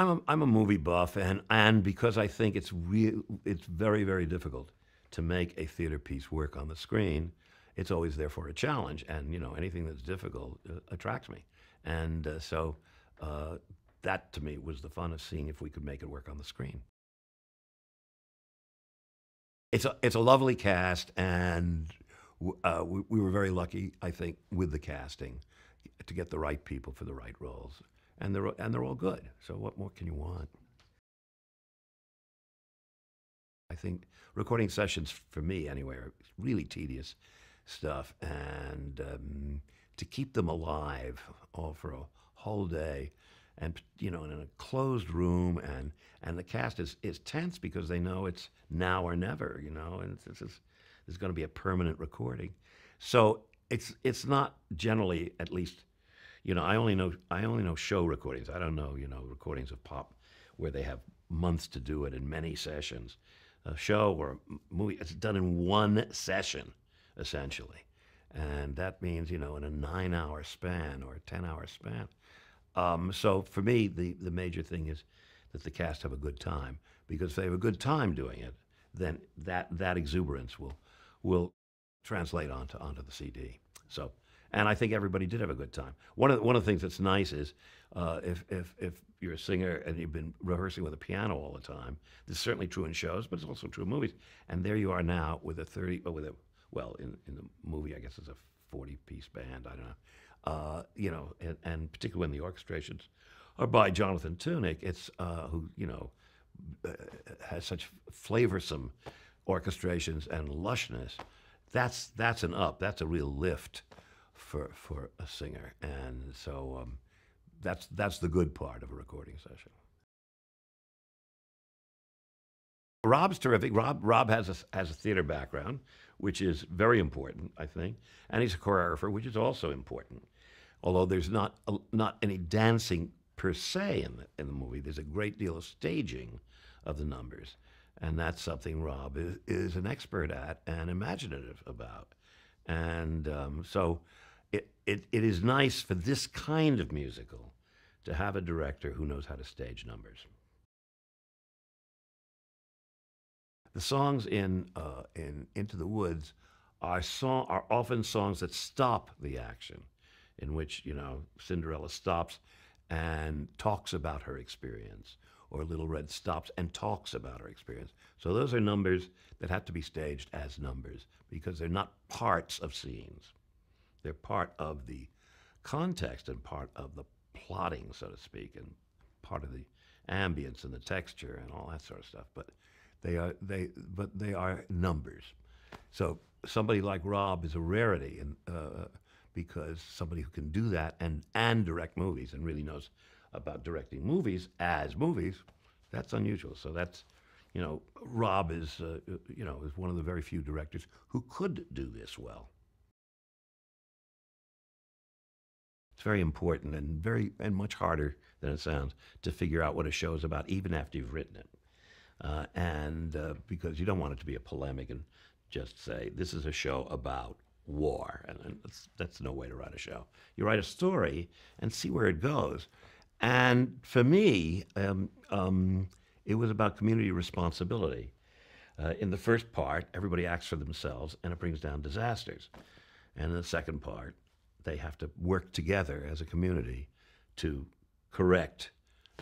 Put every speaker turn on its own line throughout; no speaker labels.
I'm a, I'm a movie buff, and and because I think it's real, it's very very difficult to make a theater piece work on the screen. It's always therefore a challenge, and you know anything that's difficult uh, attracts me, and uh, so uh, that to me was the fun of seeing if we could make it work on the screen. It's a it's a lovely cast, and uh, we, we were very lucky, I think, with the casting to get the right people for the right roles and they're and they're all good. So what more can you want? I think recording sessions for me anyway are really tedious stuff, and um, to keep them alive all for a whole day, and you know, in a closed room, and and the cast is is tense because they know it's now or never, you know, and this is there's going to be a permanent recording, so it's it's not generally at least you know, I only know I only know show recordings. I don't know, you know, recordings of pop where they have months to do it in many sessions. A show or a movie, it's done in one session, essentially. And that means, you know, in a nine hour span or a 10 hour span. Um, so for me, the, the major thing is that the cast have a good time because if they have a good time doing it, then that, that exuberance will, will translate onto, onto the CD. So and I think everybody did have a good time. One of the, one of the things that's nice is uh, if if if you're a singer and you've been rehearsing with a piano all the time, this is certainly true in shows, but it's also true in movies. And there you are now with a thirty, with a well, in in the movie, I guess it's a forty piece band. I don't know. Uh, you know, and, and, particularly when the orchestrations are by Jonathan Tunick, it's uh, who you know uh, has such flavorsome orchestrations and lushness. That's that's an up. That's a real lift for for a singer, and so um, that's that's the good part of a recording session. Rob's terrific. Rob Rob has a has a theater background, which is very important, I think, and he's a choreographer, which is also important. Although there's not not any dancing per se in the in the movie, there's a great deal of staging of the numbers, and that's something Rob is, is an expert at and imaginative about, and um, so it, it, it is nice for this kind of musical to have a director who knows how to stage numbers. The songs in, uh, in Into the Woods are, song, are often songs that stop the action, in which, you know, Cinderella stops and talks about her experience, or Little Red stops and talks about her experience. So those are numbers that have to be staged as numbers because they're not parts of scenes. They're part of the context and part of the plotting, so to speak, and part of the ambience and the texture and all that sort of stuff. But they are they but they are numbers. So somebody like Rob is a rarity, and uh, because somebody who can do that and and direct movies and really knows about directing movies as movies, that's unusual. So that's you know Rob is uh, you know is one of the very few directors who could do this well. It's very important and very and much harder than it sounds to figure out what a show is about, even after you've written it. Uh, and uh, because you don't want it to be a polemic and just say this is a show about war, and, and that's, that's no way to write a show. You write a story and see where it goes. And for me, um, um, it was about community responsibility. Uh, in the first part, everybody acts for themselves, and it brings down disasters. And in the second part, they have to work together as a community to correct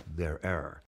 their error.